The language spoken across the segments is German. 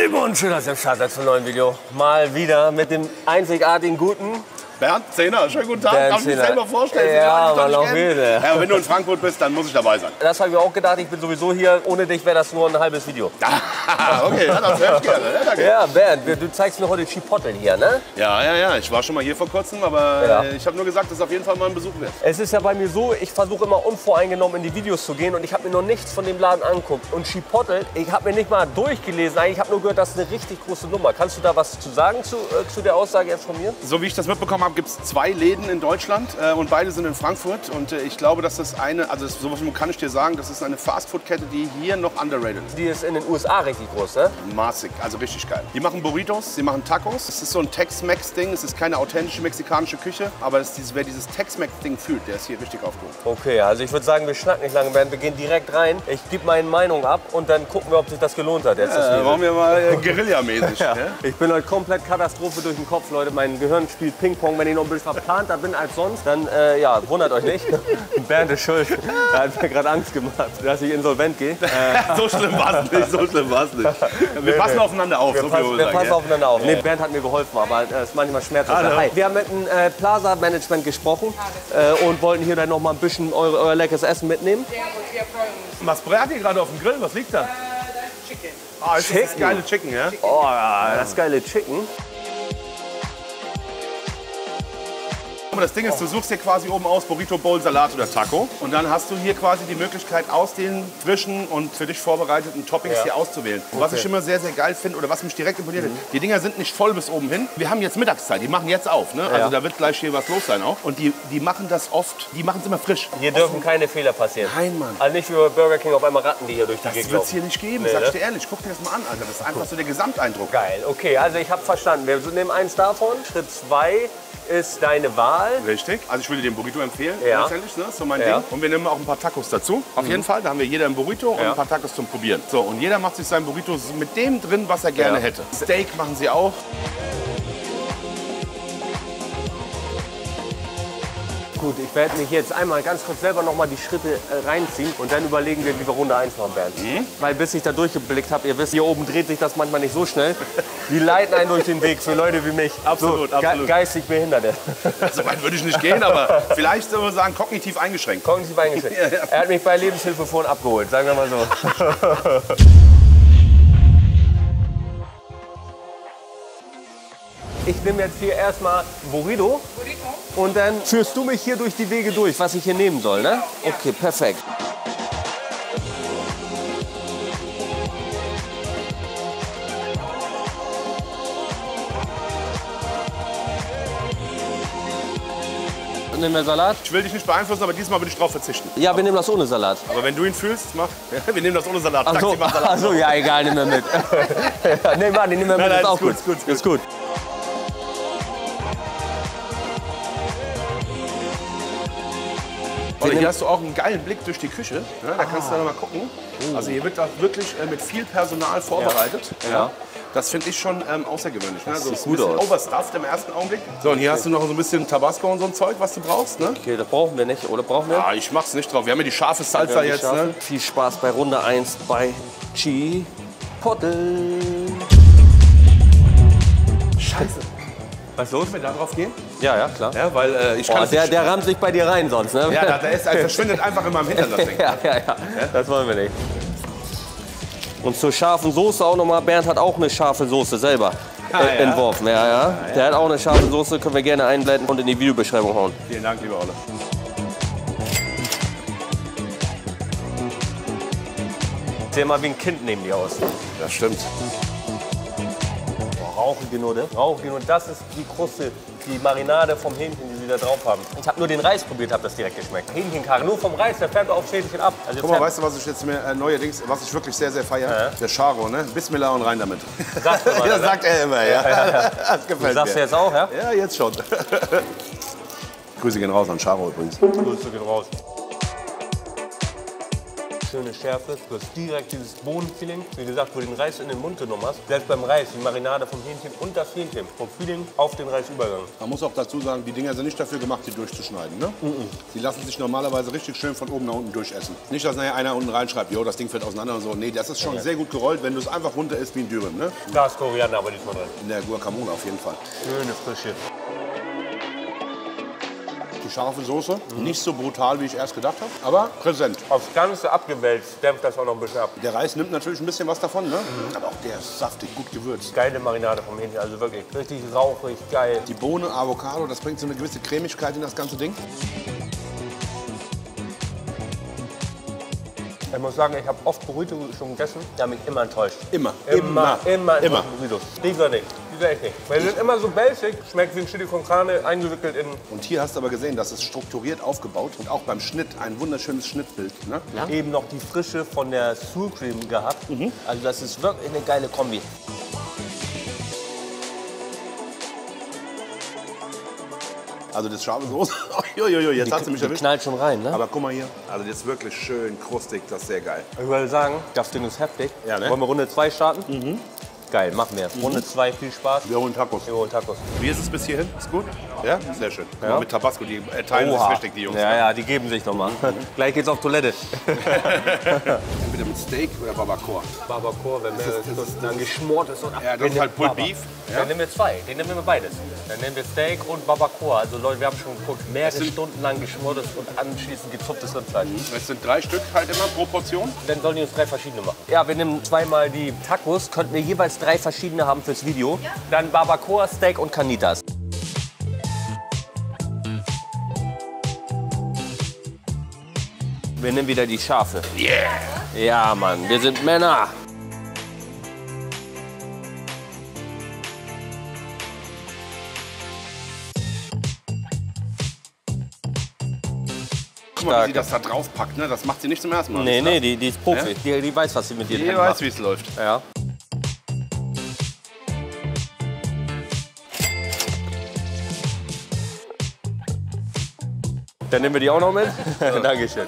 Lieben und schön, dass ihr am Start seid zum neuen Video. Mal wieder mit dem einzigartigen guten Bernd Zehner, schönen guten Tag. Bernd Darf ich mich selber vorstellen? Ja, nicht kennen. jeden. Ja, wenn du in Frankfurt bist, dann muss ich dabei sein. Das habe ich mir auch gedacht, ich bin sowieso hier. Ohne dich wäre das nur ein halbes Video. okay, ja, das höre ich gerne. Ja, danke. Ja, Bernd, du zeigst mir heute Chipotle hier, ne? Ja, ja, ja. Ich war schon mal hier vor kurzem, aber Ja. äh, ich habe nur gesagt, dass es auf jeden Fall mal ein Besuch wird. Es ist ja bei mir so, ich versuche immer unvoreingenommen in die Videos zu gehen und ich habe mir noch nichts von dem Laden angeguckt. Und Chipotle, ich habe mir nicht mal durchgelesen, eigentlich, ich habe nur gehört, das ist eine richtig große Nummer. Kannst du da was zu sagen zu, äh, zu der Aussage jetzt von mir? So wie ich das mitbekommen habe, gibt es zwei Läden in Deutschland äh, und beide sind in Frankfurt. Und äh, ich glaube, dass das eine, also das, sowas kann ich dir sagen, das ist eine Fastfood-Kette, die hier noch underrated ist. Die ist in den USA richtig groß, ne? Maßig, also richtig geil. Die machen Burritos, sie machen Tacos. Es ist so ein Tex-Mex-Ding, es ist keine authentische mexikanische Küche, aber ist dieses, wer dieses Tex-Mex-Ding fühlt, der ist hier richtig aufgehoben. Okay, also ich würde sagen, wir schnacken nicht lange. Wir gehen direkt rein. Ich gebe meine Meinung ab und dann gucken wir, ob sich das gelohnt hat. Jetzt das Video. machen wir mal äh, Guerilla-mäßig. Ja. ne? Ich bin heute komplett Katastrophe durch den Kopf, Leute. Mein Gehirn spielt Ping-Pong. Wenn ich noch ein bisschen verplanter bin als sonst, dann äh, ja, wundert euch nicht. Bernd ist schuld. Er hat mir gerade Angst gemacht, dass ich insolvent gehe. Äh, So schlimm war es nicht, so schlimm war es nicht. Wir passen aufeinander auf, wir so passen, wir sagen, passen ja. aufeinander auf. Nee, Bernd hat mir geholfen, aber es ist manchmal schmerzhaft. Hi. Wir haben mit dem äh, Plaza-Management gesprochen äh, und wollten hier dann noch mal ein bisschen eure, euer leckeres Essen mitnehmen. Sehr gut, wir freuen uns. Was brät ihr gerade auf dem Grill? Was liegt da? Äh, das Chicken. Ah, ist das geile Chicken, ja? Oh, das geile Chicken. Aber das Ding ist, du suchst dir quasi oben aus Burrito, Bowl, Salat oder Taco. Und dann hast du hier quasi die Möglichkeit, aus den frischen und für dich vorbereiteten Toppings Ja. hier auszuwählen. Und Was ich immer sehr, sehr geil finde oder was mich direkt imponiert hat, die Dinger sind nicht voll bis oben hin. Wir haben jetzt Mittagszeit, die machen jetzt auf. Ne? Also Ja. da wird gleich hier was los sein auch. Und die, die machen das oft, die machen es immer frisch. Hier dürfen keine Fehler passieren. Nein, Mann. Also nicht wie bei Burger King auf einmal Ratten, die hier durch die Das Gegend wird es hier nicht geben, Nee, sag ich ne? dir ehrlich. Guck dir das mal an, Alter. Das ist einfach so der Gesamteindruck. Geil, okay, also ich habe verstanden. Wir nehmen eins davon. Schritt zwei ist deine Wahl. Richtig. Also ich würde den Burrito empfehlen, Ja. letztendlich, ne? so mein Ja. Ding. Und wir nehmen auch ein paar Tacos dazu. Auf jeden Fall, da haben wir jeder ein Burrito und Ja. ein paar Tacos zum Probieren. So, und jeder macht sich sein Burrito mit dem drin, was er gerne hätte. Steak machen sie auch. Gut, ich werde mich jetzt einmal ganz kurz selber noch mal die Schritte äh, reinziehen und dann überlegen wir, wie wir Runde 1 machen werden. Mhm. Weil bis ich da durchgeblickt habe, ihr wisst, hier oben dreht sich das manchmal nicht so schnell. Die leiten einen durch den Weg für Leute wie mich. Absolut, so, ge- absolut. Geistig Behinderte. So weit würde ich nicht gehen, aber vielleicht soll man sagen, kognitiv eingeschränkt. Kognitiv eingeschränkt. Er hat mich bei Lebenshilfe vorhin abgeholt, sagen wir mal so. Ich nehme jetzt hier erstmal Burrito Burrito. Und dann führst du mich hier durch die Wege durch, was ich hier nehmen soll, ne? Okay, perfekt. Nehmen wir Salat? Ich will dich nicht beeinflussen, aber diesmal würde ich darauf verzichten. Ja, wir nehmen das ohne Salat. Aber wenn du ihn fühlst, mach. Ja, wir nehmen das ohne Salat. Ach so, Taxi macht Salat. ach so, ja, egal, nehmen wir mit. nee, warte, nehmen wir mit, Nein, nein, ist auch ist gut, gut. ist gut, Ist gut. Und hier hast du auch einen geilen Blick durch die Küche. Ja, da kannst du dann mal gucken. Also hier wird das wirklich äh, mit viel Personal vorbereitet. Ja. Das finde ich schon ähm, außergewöhnlich. Ne? Also sieht gut ein bisschen aus. overstuffed im ersten Augenblick. So, und hier hast du noch so ein bisschen Tabasco und so ein Zeug, was du brauchst. Ne? Okay, das brauchen wir nicht, oder brauchen wir? Ah, ich mach's nicht drauf. Wir haben ja die scharfe Salsa Ja, die jetzt. Schafe. Ne? Viel Spaß bei Runde 1 bei Chipotle. Scheiße. Was ist los? Wir da drauf gehen? Ja, ja, klar. Ja, weil äh, ich kann Boah, der, der rammt sich bei dir rein sonst, ne? Ja, da, der, ist, der verschwindet einfach in meinem Hintern, das Ding. ja, ja, ja. Das wollen wir nicht. Und zur scharfen Soße auch nochmal. Bernd hat auch eine scharfe Soße selber äh, ja. entworfen. Ja, ja. Der hat auch eine scharfe Soße, können wir gerne einblenden und in die Videobeschreibung hauen. Vielen Dank, lieber Olle. Seh mal wie ein Kind neben dir aus. Das stimmt. Rauchige Note. Rauchige Note. Das ist die Kruste, die Marinade vom Hähnchen, die sie da drauf haben. Ich habe nur den Reis probiert, habe das direkt geschmeckt. Hähnchenkarre, nur vom Reis, der färbt auf Schädelchen ab. Also Guck mal, weißt du, was ich jetzt mir äh, neuerdings, was ich wirklich sehr, sehr feiere? Der Charo, ne? Bismillah und rein damit. Mal, ja, ne? sagt er immer, ja. Das gefällt Sagst du mir. jetzt auch, ja? Ja, jetzt schon. Grüße gehen raus an Charo übrigens. Grüße gehen raus. Schöne Schärfe. Du hast direkt dieses Bohnenfeeling. Wie gesagt, wo du den Reis in den Mund genommen hast. Selbst beim Reis, die Marinade vom Hähnchen und das Hähnchen. Vom Feeling auf den Reis übergegangen. Man muss auch dazu sagen, die Dinger sind nicht dafür gemacht, die durchzuschneiden. Ne? Die lassen sich normalerweise richtig schön von oben nach unten durchessen. Nicht, dass nachher einer unten reinschreibt, jo, das Ding fällt auseinander und so. Nee, das ist schon sehr gut gerollt, wenn du es einfach runter isst wie ein Dürüm. Ne? Da ist Koriander aber diesmal drin. In der Guacamole auf jeden Fall. Schöne Frische. Die scharfe Soße, nicht so brutal, wie ich erst gedacht habe, aber präsent. Aufs Ganze abgewälzt, dämpft das auch noch ein bisschen ab. Der Reis nimmt natürlich ein bisschen was davon, ne? aber auch der ist saftig, gut gewürzt. Geile Marinade vom Hähnchen, also wirklich richtig rauchig, geil. Die Bohne, Avocado, das bringt so eine gewisse Cremigkeit in das ganze Ding. Ich muss sagen, ich habe oft Burrito schon gegessen, die haben mich immer enttäuscht. Immer, Immer, immer, immer. enttäuscht Burritos. Dieser nicht, dieser echt nicht. Weil sie sind immer so basic, schmeckt wie ein Chili con Carne, eingewickelt in Und hier hast du aber gesehen, das ist strukturiert aufgebaut und auch beim Schnitt ein wunderschönes Schnittbild. Ne? eben noch die Frische von der Sour Cream gehabt. Also das ist wirklich eine geile Kombi. Also das scharfe Soße, Uiuiui, jetzt hast du mich Die erwischt. knallt schon rein, ne? Aber guck mal hier, also das ist wirklich schön krustig, das ist sehr geil. Ich würde sagen, das Ding ist heftig. Ja, ne? Wollen wir Runde 2 starten? Geil, machen wir. Runde 2, viel Spaß. Wir holen Tacos. Wir holen Tacos. Wie ist es bis hierhin? Ist gut? Ja? Sehr schön. Mal, Mit Tabasco, die äh, teilen Oha. sich richtig, die Jungs. Ja, ja, die geben sich nochmal. Gleich geht's auf Toilette. Entweder mit Steak oder Barbacoa. Barbacoa, wenn mehrere Stunden lang geschmort ist. Und Ja, das ist halt Pulled Beef. Dann nehmen wir zwei, den nehmen wir beides. Dann nehmen wir Steak und Barbacoa. Also Leute, wir haben schon geguckt, mehrere Stunden lang geschmortes und anschließend gezupftes Rindfleisch. Es sind drei Stück halt immer pro Portion. Dann sollen die uns drei verschiedene machen. Ja, wir nehmen zweimal die Tacos. Könnten wir jeweils drei verschiedene haben fürs Video. Dann Barbacoa, Steak und Canitas. Wir nehmen wieder die Schafe. Yeah! Ja, Mann, wir sind Männer. Guck mal, wie sie das da drauf packt. Ne? Das macht sie nicht zum ersten Mal. Nee, nee, die, die ist Profi. Die, die weiß, was sie mit dir Die Händen weiß, macht. wie es läuft. Ja. Dann nehmen wir die auch noch mit. Dankeschön.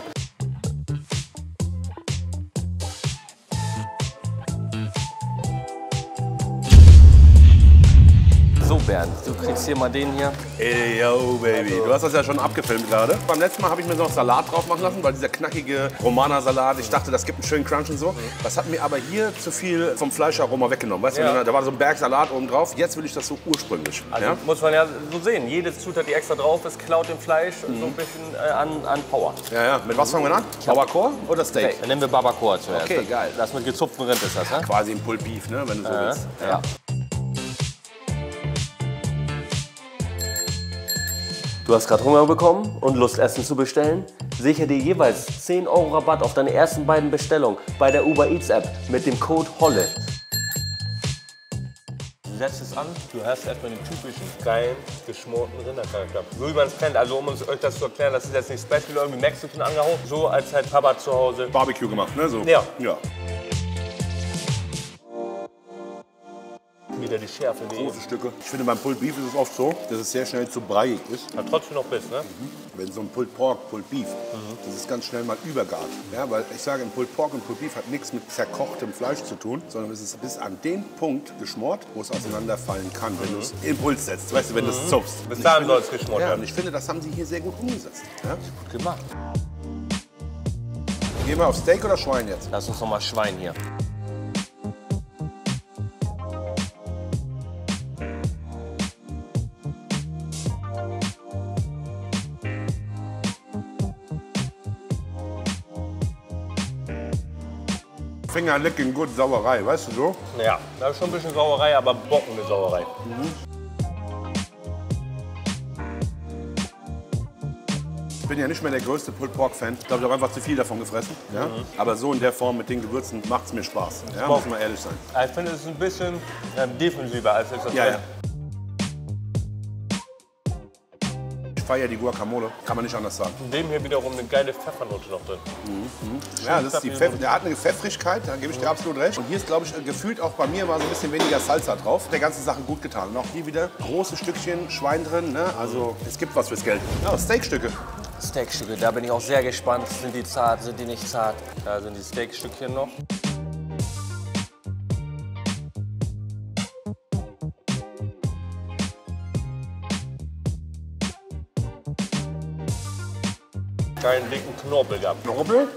Kriegst hier mal den hier. Ey, yo, Baby. Du hast das ja schon abgefilmt gerade. Beim letzten Mal habe ich mir so noch Salat drauf machen lassen, weil dieser knackige Romana-Salat, ich dachte, das gibt einen schönen Crunch und so. Das hat mir aber hier zu viel vom Fleischaroma weggenommen. Weißt Ja. du, da war so ein Berg Salat oben drauf. Jetzt will ich das so ursprünglich. Also ja? muss man ja so sehen. Jede Zutat, die extra drauf ist, klaut dem Fleisch so ein bisschen äh, an, an Power. ja, ja. Mit was fangen wir an? Barbacoa oder Steak? Dann nehmen wir Barbacoa zuerst. Okay, geil. Das mit gezupftem Rind ist das, ne? Quasi ein Pulled Beef, ne, wenn du so willst. Ja. Du hast gerade Hunger bekommen und Lust, Essen zu bestellen? Sichere dir jeweils 10 Euro Rabatt auf deine ersten beiden Bestellungen bei der Uber Eats App mit dem Code HOLLE. Du setzt es an, du hast erstmal den typischen geilen, geschmorten Rindercharakter. So wie man es kennt. Also um uns euch das zu erklären, das ist jetzt nicht special, irgendwie Mexican angehaucht. So als halt Papa zu Hause. Barbecue gemacht, ne? So. Ja. ja. Wieder die Schärfe, die Große Stücke. Ich finde, beim Pulled Beef ist es oft so, dass es sehr schnell zu breiig ist. hat trotzdem noch Biss, ne? Wenn so ein Pulled Pork, Pulled Beef, das ist ganz schnell mal übergart. Ja, weil ich sage, ein Pulled Pork und Pulled Beef hat nichts mit zerkochtem Fleisch zu tun, sondern es ist bis an den Punkt geschmort, wo es auseinanderfallen kann, wenn du es Impuls setzt, weißt du, wenn du es zupfst. Bis dahin soll es geschmort Ja, werden. und ich finde, das haben sie hier sehr gut umgesetzt. Ja? Gut gemacht. Gehen wir auf Steak oder Schwein jetzt? Lass uns noch mal Schwein hier. Finger licking gut Sauerei, weißt du so? Ja, da ist schon ein bisschen Sauerei, aber bockende Sauerei. Ich bin ja nicht mehr der größte Pulled Pork Fan. Ich glaube, ich habe einfach zu viel davon gefressen. Ja? Aber so in der Form mit den Gewürzen macht es mir Spaß. Ja, muss man ehrlich sein. Ich finde, es ist ein bisschen ähm, defensiver als jetzt das Ja, ja. Ich feiere die Guacamole, kann man nicht anders sagen. In dem hier wiederum eine geile Pfeffernote noch drin. Ja, das ist die Pfeff der hat eine Pfeffrigkeit, da gebe ich dir absolut recht. Und hier ist, glaube ich, gefühlt auch bei mir war so ein bisschen weniger Salsa drauf. Der ganzen Sache gut getan. Und auch hier wieder große Stückchen Schwein drin. Ne? Also es gibt was fürs Geld. Ja, Steakstücke. Steakstücke, da bin ich auch sehr gespannt. Sind die zart, sind die nicht zart? Da sind die Steakstückchen noch. Keinen dicken Knorpel gehabt. Knorpel?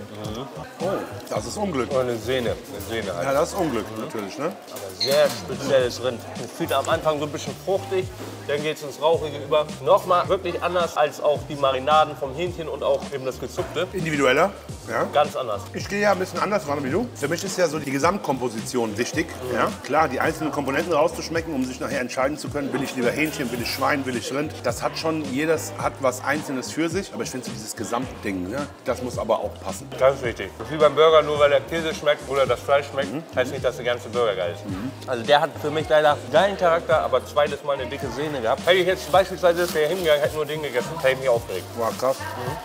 Oh, das ist Unglück. Und eine Sehne, eine Sehne halt. Ja, das ist Unglück natürlich, ne? Sehr spezielles Rind. Es fühlt am Anfang so ein bisschen fruchtig, dann geht es ins Rauchige über. Nochmal wirklich anders als auch die Marinaden vom Hähnchen und auch eben das Gezuppte. Individueller, ja. Ganz anders. Ich gehe ja ein bisschen anders ran wie du. Für mich ist ja so die Gesamtkomposition wichtig. Ja? Klar, die einzelnen Komponenten rauszuschmecken, um sich nachher entscheiden zu können, will ich lieber Hähnchen, will ich Schwein, will ich Rind. Das hat schon, jedes hat was Einzelnes für sich. Aber ich finde so dieses Gesamtding, ne? das muss aber auch passen. Ganz wichtig. Das ist wie beim Burger, nur weil der Käse schmeckt oder das Fleisch schmeckt, heißt nicht, dass der ganze Burger geil ist. Also der hat für mich leider geilen Charakter, aber zweites Mal eine dicke Sehne gehabt. Hätte ich jetzt beispielsweise hingegangen, hätte nur den gegessen, hätte ich mich aufgeregt. Wow, krass.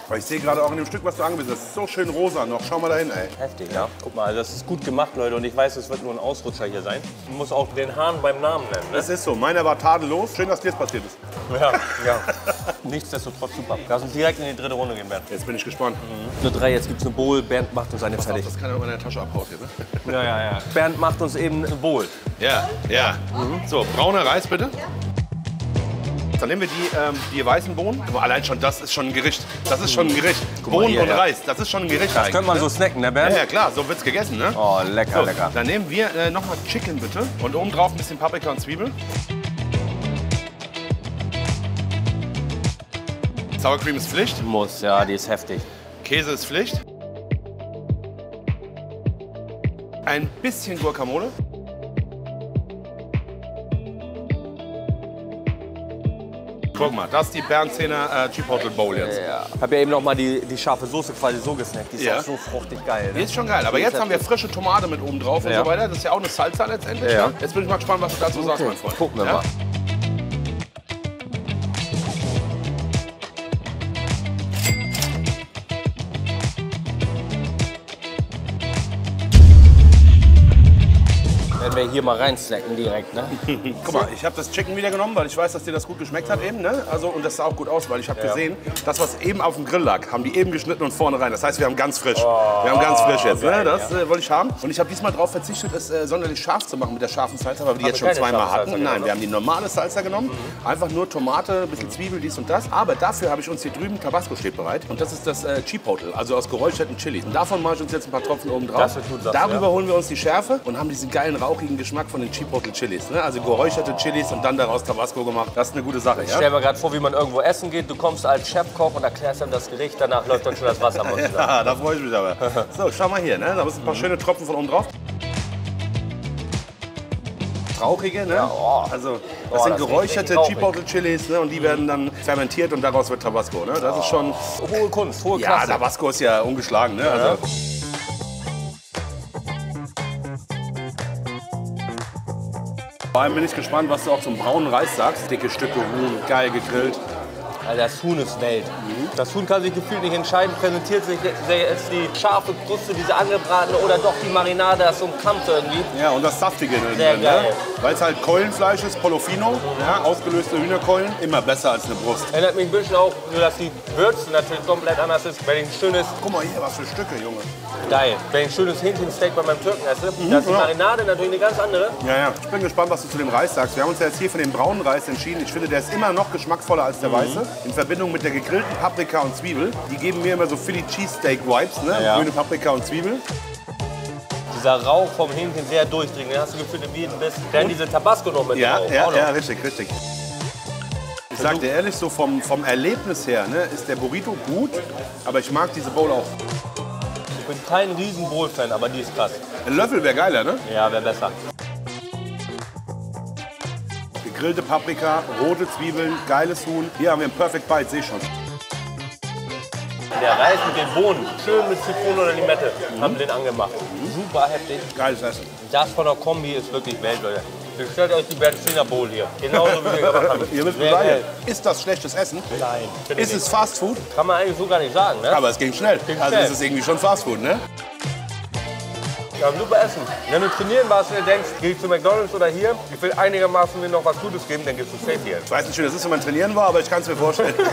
Aber ich sehe gerade auch in dem Stück, was du angebissen hast, das ist so schön rosa noch. Schau mal dahin, ey. Heftig, ja. Guck mal, also das ist gut gemacht, Leute. Und ich weiß, es wird nur ein Ausrutscher hier sein. Man muss auch den Hahn beim Namen nennen. Ne? Das ist so. Meiner war tadellos. Schön, dass dir das passiert ist. Ja, ja. Nichtsdestotrotz super. Lass uns direkt in die dritte Runde gehen, Bernd. Jetzt bin ich gespannt. Nur drei, jetzt gibt's eine Bowl. Bernd macht uns eine fertig. Das kann er in der Tasche abhaut hier, ne? Ja, ja, ja. Bernd macht uns eben eine Bowl. Ja, ja. So, brauner Reis bitte. Dann nehmen wir die, ähm, die weißen Bohnen. Aber allein schon das ist schon ein Gericht. Das ist schon ein Gericht. mal Bohnen hier, und ja. Reis, das ist schon ein Gericht Das könnte man so snacken, ne, Bernd? Ja, ja, klar, so wird's gegessen, ne? Oh, lecker, So, lecker. Dann nehmen wir äh, nochmal Chicken bitte. Und oben drauf ein bisschen Paprika und Zwiebel. Sour Cream ist Pflicht. Muss, ja, die ist heftig. Käse ist Pflicht. Ein bisschen Guacamole. Guck mal, das ist die Bernzehner äh, Chipotle Bowl jetzt. Ja. Hab ja eben noch mal die, die scharfe Soße quasi so gesnackt. Die ist Ja. auch so fruchtig geil. Die Ne? ist schon geil, aber Die jetzt haben wir frische Tomate mit oben drauf und Ja. so weiter. Das ist ja auch eine Salsa letztendlich. Ja. Ne? Jetzt bin ich mal gespannt, was du dazu sagst, mein Freund. Gucken wir mal. Wir hier mal rein snacken direkt, ne? Guck mal, ich habe das Chicken wieder genommen, weil ich weiß, dass dir das gut geschmeckt hat eben. Ne? Also, und das sah auch gut aus, weil ich habe gesehen, das, was eben auf dem Grill lag, haben die eben geschnitten und vorne rein. Das heißt, wir haben ganz frisch. wir haben ganz frisch jetzt. Ne? geil, Das äh, wollte ich haben. Und ich habe diesmal darauf verzichtet, es äh, sonderlich scharf zu machen mit der scharfen Salsa, weil wir die jetzt schon zweimal hatten. Nein, genommen, wir haben die normale Salsa genommen. Einfach nur Tomate, ein bisschen Zwiebel, dies und das. Aber dafür habe ich uns hier drüben, Tabasco steht bereit. Und das ist das äh, Chipotle, also aus geräucherten Chili. Und davon mache ich uns jetzt ein paar Tropfen oben drauf. Darüber ja. holen wir uns die Schärfe und haben diesen geilen, rauchigen Geschmack von den Chipotle Chilis. Ne? Also geräucherte Chilis und dann daraus Tabasco gemacht. Das ist eine gute Sache. Ich Ja? stell mir gerade vor, wie man irgendwo essen geht. Du kommst als Chefkoch und erklärst dann das Gericht. Danach läuft dann schon das Wasser. Ja, da freue ich mich aber. So, schau mal hier. Ne? Da sind ein paar schöne Tropfen von oben drauf. Rauchige, ne? oh. Also, das Oh, sind das geräucherte. Chipotle Chilis ne? und die werden dann fermentiert und daraus wird Tabasco. Ne? Das ist schon. Hohe Kunst, hohe Ja, Klasse. Tabasco ist ja ungeschlagen. Ne? Also, allem bin ich gespannt, was du auch zum braunen Reis sagst. Dicke Stücke Huhn, geil gegrillt. Alter, das Huhn ist Welt. Das Huhn kann sich gefühlt nicht entscheiden. Präsentiert sich jetzt die scharfe Kruste, diese angebratene oder doch die Marinade, das ist so ein Kampf irgendwie. Ja, und das Saftige drin. Sehr ne? geil. Weil es halt Keulenfleisch ist, Polofino, ja, ausgelöste Hühnerkeulen, immer besser als eine Brust. Erinnert mich ein bisschen auch, nur dass die Würze natürlich komplett anders ist. Wenn ich ein schönes, Guck mal hier, was für Stücke, Junge. geil, wenn ich ein schönes Hähnchensteak bei meinem Türken esse, da ist die ja. Marinade natürlich eine ganz andere. Ja, ja. Ich bin gespannt, was du zu dem Reis sagst. Wir haben uns ja jetzt hier für den braunen Reis entschieden. Ich finde, der ist immer noch geschmackvoller als der weiße. In Verbindung mit der gegrillten Paprika und Zwiebel. Die geben mir immer so Philly Cheesesteak Vibes, ne? Ja. Grüne Paprika und Zwiebel. Dieser Rauch vom Hähnchen sehr durchdringend, den hast du gefühlt in jedem Biss. Dann diese Tabasco noch mit Ja, drauf. ja, ja, richtig, richtig. Ich sag dir ehrlich, so vom, vom Erlebnis her ne, ist der Burrito gut, aber ich mag diese Bowl auch. Ich bin kein riesen Bowl-Fan, aber die ist krass. Ein Löffel wäre geiler, ne? Ja, wäre besser. Gegrillte Paprika, rote Zwiebeln, geiles Huhn. Hier haben wir einen Perfect Bite, sehe schon. Der Reis mit den Bohnen, schön mit Zitrone oder Limette, Mhm. haben den angemacht. Super heftig. Geiles Essen. Das von der Kombi ist wirklich Welt, Leute. Bestellt euch die Benziner Bowl hier. Genauso wie wir gemacht haben. Ihr müsst mir sagen, ist das schlechtes Essen? Nein. Ist es Fast Food? Kann man eigentlich so gar nicht sagen, ne? Aber es ging schnell. Ging also schnell. es ist irgendwie schon Fast Food, ne? Ja, super Essen. Wenn du trainieren warst und dir denkst, geh ich zu McDonalds oder hier, ich will einigermaßen mir noch was Gutes geben, dann gehst du safe hier. Ich weiß nicht, wie das ist, wenn man trainieren war, aber ich kann es mir vorstellen.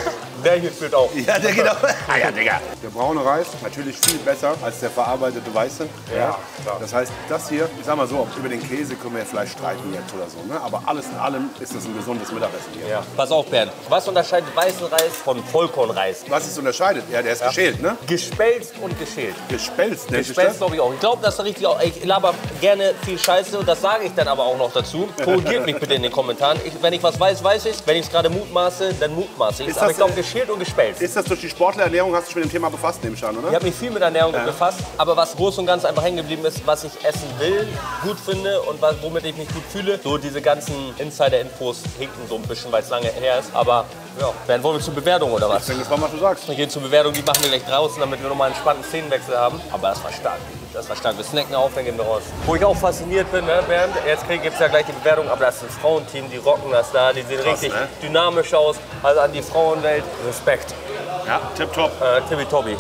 Der hier spielt auch. ja, der geht auch. Ah ja, Digga. Der braune Reis natürlich viel besser als der verarbeitete weiße. Ja, klar. Das heißt, das hier, ich sag mal so, über den Käse können wir ja vielleicht streiten jetzt oder so. Ne? Aber alles in allem ist das ein gesundes Mittagessen hier. Ja. Pass auf, Bernd. Was unterscheidet weißen Reis von Vollkornreis? Was es unterscheidet? Ja, der ist geschält, ne? Gespelzt und geschält. Gespelzt, sich Gespelzt glaube ich auch. Ich glaube, das ist richtig auch. Ich laber gerne viel Scheiße und das sage ich dann aber auch noch dazu. Korrigiert mich bitte in den Kommentaren. Ich, wenn ich was weiß, weiß ich. Wenn ich es gerade mutmaße, dann mutmaße ich Ist Aber ich glaube, äh, geschält und gespelzt. Ist das durch die Sportlerernährung, hast du dich mit dem Thema befasst, nehme ich an, oder? Ich habe mich viel mit Ernährung befasst, aber was groß und ganz einfach hängen geblieben ist, was ich essen will, gut finde und was, womit ich mich gut fühle. So diese ganzen Insider-Infos hinken so ein bisschen, weil es lange her ist. Aber ja, dann wollen wir zur Bewertung oder Ich was? bin gespannt, was du sagst. Wir gehen zur Bewertung, die machen wir gleich draußen, damit wir nochmal einen spannenden Szenenwechsel haben. Aber das war stark. Das war stark. Wir snacken auf, dann gehen wir raus. Wo ich auch fasziniert bin, ne, Bernd, jetzt gibt es ja gleich die Bewertung, aber das ist ein Frauenteam, die rocken das da, die sehen richtig ne? dynamisch aus. Also an die Frauenwelt, Respekt. Ja, tipptopp. Äh, Tibi-Tobi.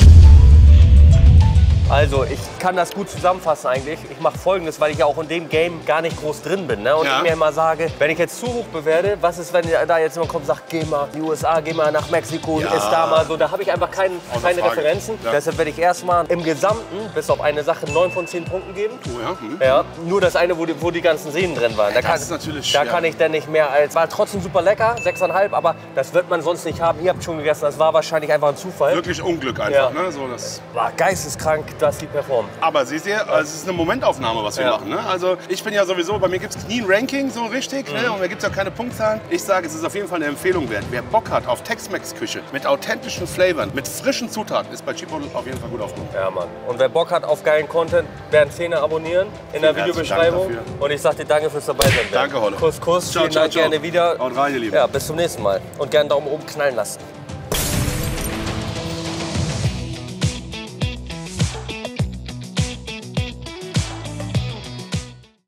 Also, ich kann das gut zusammenfassen eigentlich. Ich mache folgendes, weil ich ja auch in dem Game gar nicht groß drin bin. Ne? Und Ja. ich mir immer sage, wenn ich jetzt zu hoch bewerte, was ist, wenn da jetzt jemand kommt und sagt, geh mal in die USA, geh mal nach Mexiko, Ja. ist da mal so. Da habe ich einfach kein, keine Frage. Referenzen. Ja. Deshalb werde ich erstmal im Gesamten, bis auf eine Sache, 9 von 10 Punkten geben. Oh, ja. Hm. Ja, nur das eine, wo die, wo die ganzen Szenen drin waren. Da, das kann, ist natürlich da schwer. kann ich dann nicht mehr als. War trotzdem super lecker, 6,5, aber das wird man sonst nicht haben. Ihr habt schon gegessen, das war wahrscheinlich einfach ein Zufall. Wirklich Unglück einfach. Ja. Ne? So, das War geisteskrank, dass die performen. Aber ihr, also es ist eine Momentaufnahme, was wir Ja. machen. Ne? Also ich bin ja sowieso, bei mir gibt es nie ein Ranking so richtig ne? und mir gibt es auch keine Punktzahlen. Ich sage, es ist auf jeden Fall eine Empfehlung wert. Wer Bock hat auf Tex-Mex-Küche mit authentischen Flavern, mit frischen Zutaten, ist bei Chipotle auf jeden Fall gut aufgehoben. Ja, Mann. Und wer Bock hat auf geilen Content, Bernd Zähne abonnieren in der Vielen Videobeschreibung. Und ich sag dir danke fürs dabei sein. Danke, Holle. Kuss, Kuss. Ciao, Vielen ciao, Dank, ciao. gerne wieder. Haut rein, ihr Lieben. Ja, bis zum nächsten Mal. Und gerne Daumen oben knallen lassen.